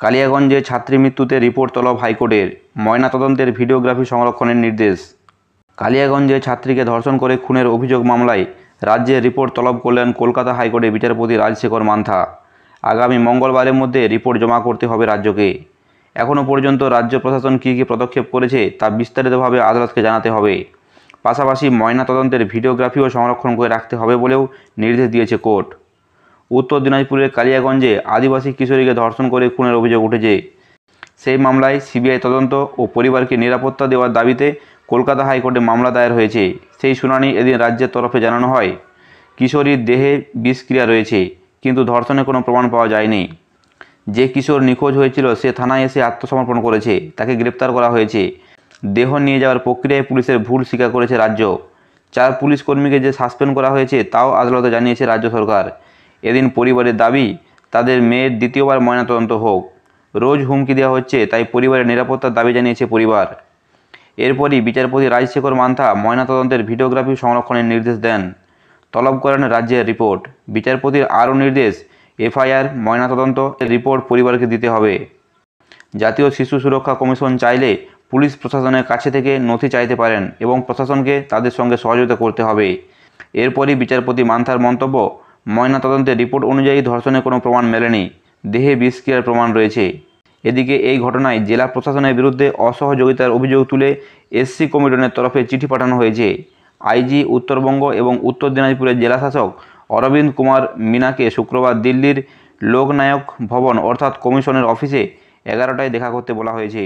কালিয়াগঞ্জে ছাত্রী মৃত্যুতে রিপোর্ট তলব হাইকোর্টের। ময়নাতদন্তের ভিডিওগ্রাফি সংরক্ষণের নির্দেশ। কালিয়াগঞ্জে ছাত্রীকে ধর্ষণ করে খুনের অভিযোগ মামলায় রাজ্যের রিপোর্ট তলব করলেন কলকাতা হাইকোর্টের বিচারপতি রাজশেখর মান্থা। আগামী মঙ্গলবারের মধ্যে রিপোর্ট জমা করতে হবে রাজ্যকে। এখনও পর্যন্ত রাজ্য প্রশাসন কী কী পদক্ষেপ করেছে তা বিস্তারিতভাবে আদালতকে জানাতে হবে। পাশাপাশি ময়নাতদন্তের ভিডিওগ্রাফিও সংরক্ষণ করে রাখতে হবে বলেও নির্দেশ দিয়েছে কোর্ট। উত্তর দিনাজপুরের কালিয়াগঞ্জে আদিবাসী কিশোরীকে ধর্ষণ করে খুনের অভিযোগ উঠেছে। সেই মামলায় সিবিআই তদন্ত ও পরিবারকে নিরাপত্তা দেওয়ার দাবিতে কলকাতা হাইকোর্টে মামলা দায়ের হয়েছে। সেই শুনানি এদিন রাজ্যের তরফে জানানো হয়, কিশোরীর দেহে বিষক্রিয়া রয়েছে, কিন্তু ধর্ষণের কোনো প্রমাণ পাওয়া যায়নি। যে কিশোর নিখোঁজ হয়েছিল সে থানায় এসে আত্মসমর্পণ করেছে, তাকে গ্রেপ্তার করা হয়েছে। দেহ নিয়ে যাওয়ার প্রক্রিয়ায় পুলিশের ভুল স্বীকার করেছে রাজ্য। চার পুলিশ কর্মীকে যে সাসপেন্ড করা হয়েছে, তাও আদালতে জানিয়েছে রাজ্য সরকার। এদিন পরিবারের দাবি, তাদের মেয়ের দ্বিতীয়বার ময়নাতদন্ত হোক। রোজ হুমকি দেওয়া হচ্ছে, তাই পরিবারের নিরাপত্তার দাবি জানিয়েছে পরিবার। এরপরই বিচারপতি রাজশেখর মান্থা ময়নাতদন্তের ভিডিওগ্রাফি সংরক্ষণের নির্দেশ দেন। তলব করেন রাজ্যের রিপোর্ট। বিচারপতির আরও নির্দেশ, এফআইআর, ময়নাতদন্ত রিপোর্ট পরিবারকে দিতে হবে। জাতীয় শিশু সুরক্ষা কমিশন চাইলে পুলিশ প্রশাসনের কাছে থেকে নথি চাইতে পারেন এবং প্রশাসনকে তাদের সঙ্গে সহযোগিতা করতে হবে। এরপরই বিচারপতি মান্থার মন্তব্য ময়নাতদন্তের রিপোর্ট অনুযায়ী ধর্ষণের কোনো প্রমাণ মেলেনি। দেহে বিষক্রিয়ার প্রমাণ রয়েছে। এদিকে এই ঘটনায় জেলা প্রশাসনের বিরুদ্ধে অসহযোগিতার অভিযোগ তুলে এসসি কমিশনের তরফে চিঠি পাঠানো হয়েছে। আইজি উত্তরবঙ্গ এবং উত্তর দিনাজপুরের জেলাশাসক অরবিন্দ কুমার মিনাকে শুক্রবার দিল্লির লোকনায়ক ভবন অর্থাৎ কমিশনের অফিসে এগারোটায় দেখা করতে বলা হয়েছে।